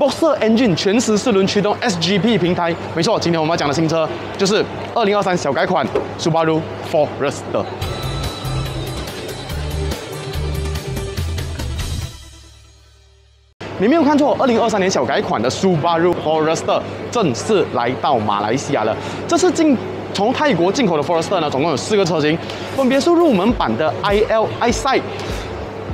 Boxer Engine 全时四轮驱动 SGP 平台。没错，今天我们要讲的新车就是2023小改款 Subaru Forester。你没有看错，二零二三年小改款的 Subaru Forester 正式来到马来西亚了。这次进从泰国进口的 Forester 呢，总共有四个车型，分别是入门版的 IL iSight。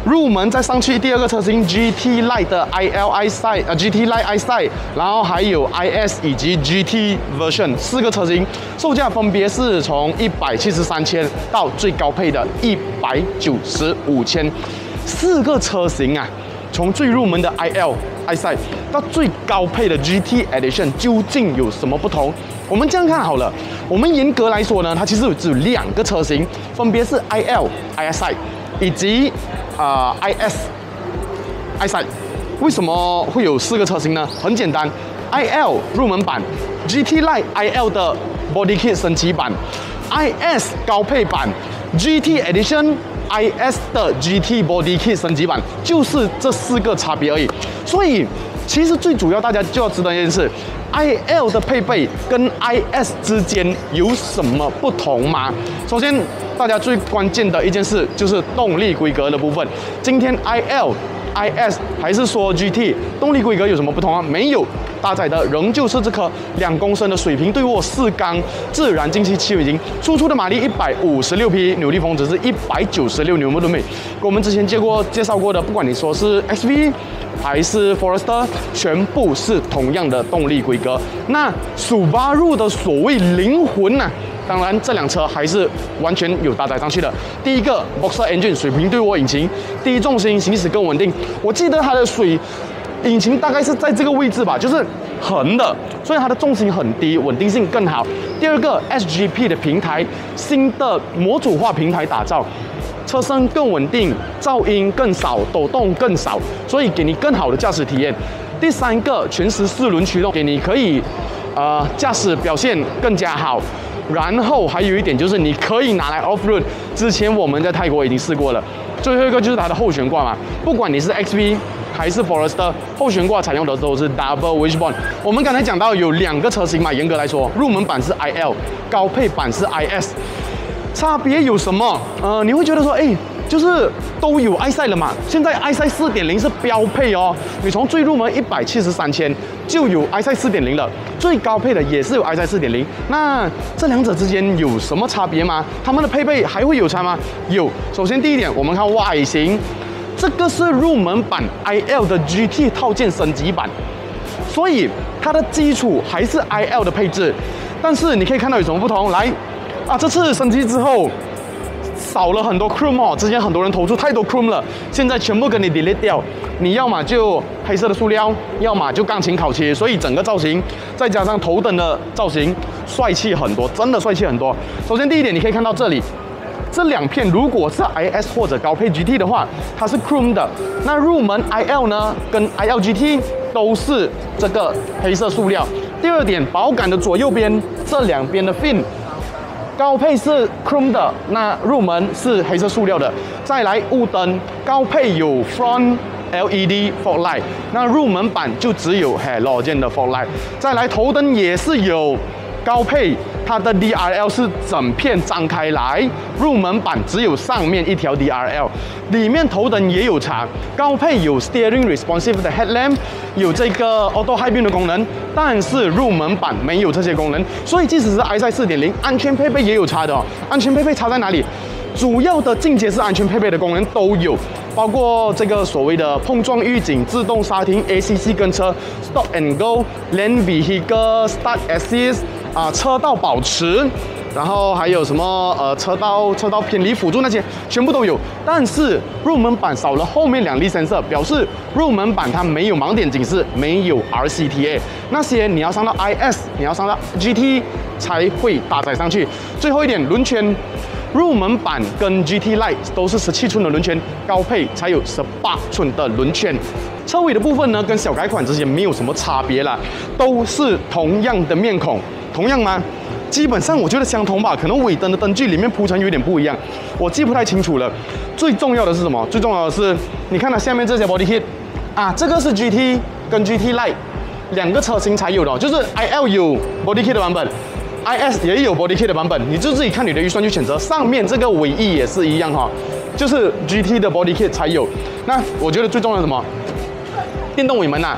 入门再上去第二个车型 GT Line 的 IL iSight，呃 GT Line iSight，然后还有 IS 以及 GT Version 四个车型，售价分别是从一百七十三千到最高配的一百九十五千，四个车型啊，从最入门的 IL iSight 到最高配的 GT Edition，究竟有什么不同？我们这样看好了，我们严格来说呢，它其实只有两个车型，分别是 IL iSight 以及啊、isisi。为什么会有四个车型呢？很简单，IL 入门版，GT Line IL 的 Body Kit 升级版，IS 高配版，GT Edition IS 的 GT Body Kit 升级版，就是这四个差别而已。所以，其实最主要大家就要知道一件事，IL 的配备跟 IS 之间有什么不同吗？首先，大家最关键的一件事就是动力规格的部分。今天 IL IS 还是说 GT 动力规格有什么不同啊？没有，搭载的仍旧是这颗两公升的水平对卧四缸自然进气汽油引擎，输出的马力一百五十六匹，扭力峰值是一百九十六牛米米。跟我们之前介过介绍过的，不管你说是 SV 还是 Forester，全部是同样的动力规格。那 Subaru 的所谓灵魂呢、当然，这辆车还是完全有搭载上去的。第一个 Boxer Engine 水平对卧引擎，第一重心行驶更稳定。我记得它的水引擎大概是在这个位置吧，就是横的，所以它的重心很低，稳定性更好。第二个 SGP 的平台，新的模组化平台打造。车身更稳定，噪音更少，抖动更少，所以给你更好的驾驶体验。第三个，全时四轮驱动，给你可以，呃，驾驶表现更加好。然后还有一点就是，你可以拿来 off road。之前我们在泰国已经试过了。最后一个就是它的后悬挂嘛，不管你是 XV 还是 Forester，后悬挂采用的都是 double wishbone。我们刚才讲到有两个车型嘛，严格来说，入门版是 IL，高配版是 IS。差别有什么？呃，你会觉得说，哎，就是都有 i 赛了嘛。现在 i 赛四点零是标配哦，你从最入门一百七十三千就有 i 赛四点零了，最高配的也是有 i 赛四点零。那这两者之间有什么差别吗？它们的配备还会有差吗？有。首先第一点，我们看外形，这个是入门版 IL 的 GT 套件升级版，所以它的基础还是 IL 的配置，但是你可以看到有什么不同。来。啊，这次升级之后少了很多 chrome 哦，之前很多人投诉太多 chrome 了，现在全部给你 delete 掉。你要么就黑色的塑料，要么就钢琴烤漆，所以整个造型再加上头灯的造型，帅气很多，真的帅气很多。首先第一点，你可以看到这里。这两片如果是 IS 或者高配 GT 的话，它是 chrome 的。那入门 IL 呢，跟 IL GT 都是这个黑色塑料。第二点，保杆的左右边这两边的 fin。高配是 chrome 的，那入门是黑色塑料的。再来雾灯，高配有 front LED fog light，那入门版就只有 halogen 的 fog light。再来头灯也是有，高配它的 DRL 是整片张开来，入门版只有上面一条 DRL，里面头灯也有插，高配有 steering responsive 的 headlamp，有这个 auto high beam 的功能，但是入门版没有这些功能，所以即使是 i 赛四点零，安全配备也有差的哦。安全配备差在哪里？主要的进阶式安全配备的功能都有，包括这个所谓的碰撞预警、自动刹停、ACC 跟车、Stop and Go、Lane Vehicle Start Assist 啊，车道保持，然后还有什么呃车道车道偏离辅助那些全部都有。但是入门版少了后面两粒 sensor，表示入门版它没有盲点警示，没有 RCTA，那些你要上到 IS，你要上到 GT 才会搭载上去。最后一点，轮圈。入门版跟 GT Line 都是十七寸的轮圈，高配才有十八寸的轮圈。车尾的部分呢，跟小改款之间没有什么差别啦，都是同样的面孔，同样吗？基本上我觉得相同吧，可能尾灯的灯具里面铺层有点不一样，我记不太清楚了。最重要的是什么？最重要的是，你看它下面这些 body kit 啊，这个是 GT 跟 GT Line 两个车型才有的，就是 IL 有 Body Kit 的版本，IS 也有 Body Kit 的版本，你就自己看你的预算去选择。上面这个尾翼也是一样哈，就是 GT 的 Body Kit 才有。那我觉得最重要的什么？电动尾门呐、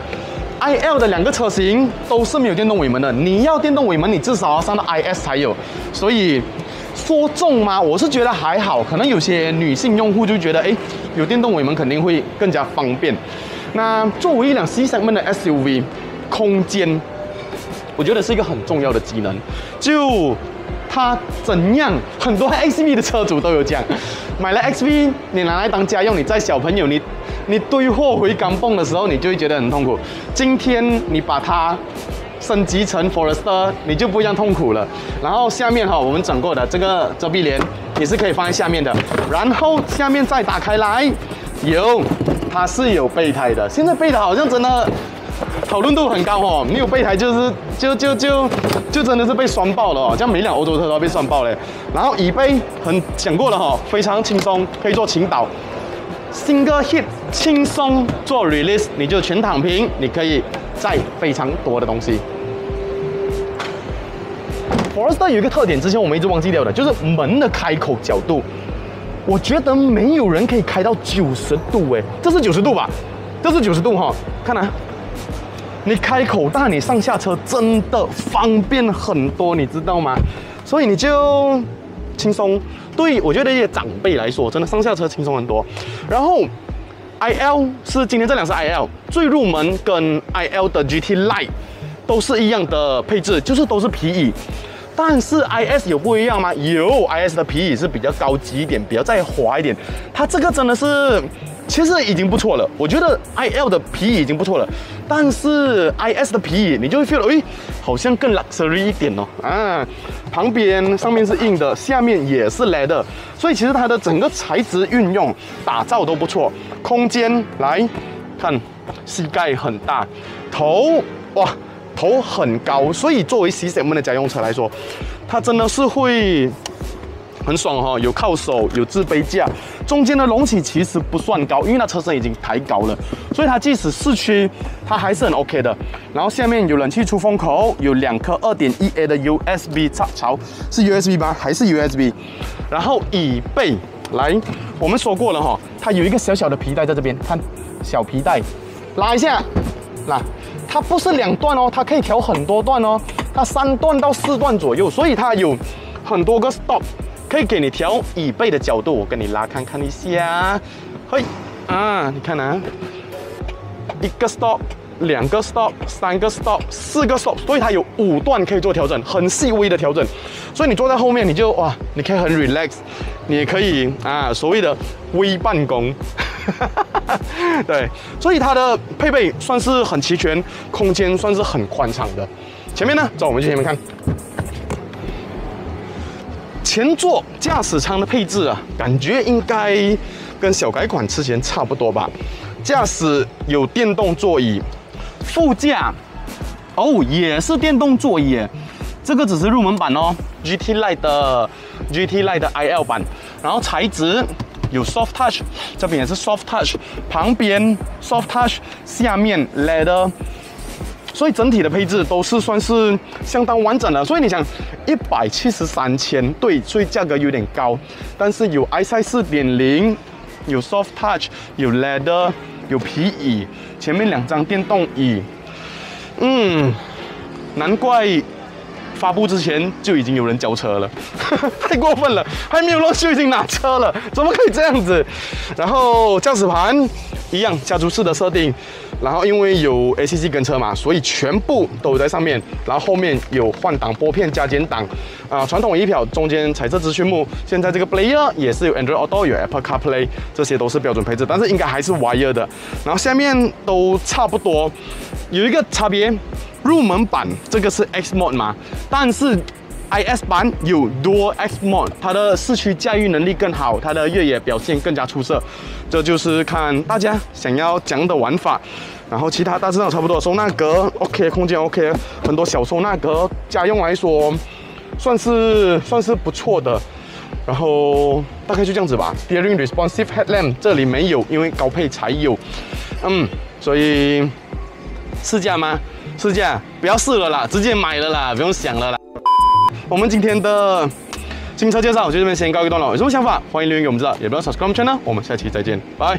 IL 的两个车型都是没有电动尾门的，你要电动尾门，你至少要上到 IS 才有。所以说重吗？我是觉得还好，可能有些女性用户就觉得，哎，有电动尾门肯定会更加方便。那作为一辆 C segment 的 SUV，空间我觉得是一个很重要的机能。就它怎样，很多 XV 的车主都有讲，买了 XV，你拿来当家用，你载小朋友，你你堆货回港泵的时候，你就会觉得很痛苦。今天你把它升级成 Forester，你就不一样痛苦了。然后下面哈，我们整过的这个遮蔽帘也是可以放在下面的。然后下面再打开来，有，它是有备胎的。现在备胎好像真的讨论度很高哦，没有备胎就是就就就就真的是被酸爆了哦，像每辆欧洲车都要被酸爆嘞。然后椅背很讲过了哈，非常轻松，可以做倾倒。Single hit 轻松做 release，你就全躺平，你可以载非常多的东西。Forester 有一个特点，之前我们一直忘记掉的，就是门的开口角度。我觉得没有人可以开到九十度，哎，这是九十度吧？这是九十度哈，看啊，你开口大，你上下车真的方便很多，你知道吗？所以你就轻松。对我觉得一些长辈来说，真的上下车轻松很多。然后 IL 是今天这辆是 IL 最入门，跟 IL 的 GT Lite 都是一样的配置，就是都是皮椅。但是 IS 有不一样吗？有，IS 的皮椅是比较高级一点，比较再滑一点。它这个真的是，其实已经不错了。我觉得 IL 的皮已经不错了，但是 IS 的皮你就会 feel 到，诶，好像更 luxury 一点哦。啊，旁边上面是硬的，下面也是 leather，所以其实它的整个材质运用、打造都不错。空间来看，膝盖很大，头哇。头很高，所以作为 C 7的家用车来说，它真的是会很爽哈，有靠手，有置杯架，中间的隆起其实不算高，因为它车身已经抬高了，所以它即使市区它还是很 OK 的。然后下面有冷气出风口，有两颗二点一 A 的 USB 插槽，是 USB 吗？还是 USB？然后椅背来，我们说过了哈，它有一个小小的皮带在这边，看小皮带，拉一下，拉。它不是两段哦，它可以调很多段哦，它三段到四段左右，所以它有很多个 stop，可以给你调椅背的角度。我跟你拉看看一下，嘿，啊，你看啊，一个 stop，两个 stop，三个 stop，四个 stop，所以它有五段可以做调整，很细微的调整。所以你坐在后面，你就哇，你可以很 relax，你也可以啊，所谓的微办公。对，所以它的配备算是很齐全，空间算是很宽敞的。前面呢，走，我们去前面看。前座驾驶舱的配置啊，感觉应该跟小改款之前差不多吧。驾驶有电动座椅，副驾哦也是电动座椅，这个只是入门版哦，GT Line 的 GT Line 的 IL 版，然后材质。有 soft touch，这边也是 soft touch，旁边 soft touch，下面 leather，所以整体的配置都是算是相当完整的。所以你想，一百七十三千，对，所以价格有点高，但是有 i c 四点零，有 soft touch，有 leather，有皮椅，前面两张电动椅，嗯，难怪。发布之前就已经有人交车了，太过分了，还没有落就已经拿车了，怎么可以这样子？然后驾驶盘一样家族式的设定，然后因为有 ACC 跟车嘛，所以全部都在上面。然后后面有换挡拨片加减档，啊，传统仪表中间彩色资讯幕，现在这个 Player 也是有 Android Auto 有 Apple CarPlay，这些都是标准配置，但是应该还是 Wire 的。然后下面都差不多，有一个差别。入门版这个是 X Mode 嘛，但是 IS 版有 Dual X Mode，它的市区驾驭能力更好，它的越野表现更加出色。这就是看大家想要讲的玩法。然后其他大致上差不多，收纳格 OK，空间 OK，很多小收纳格，家用来说算是算是不错的。然后大概就这样子吧。Steering Responsive Headlamp 这里没有，因为高配才有。嗯，所以。试驾吗？试驾，不要试了啦，直接买了啦，不用想了啦。我们今天的新车介绍就这边先告一段落，有什么想法欢迎留言给我们知道，也不要 subscribe channel，我们下期再见，拜。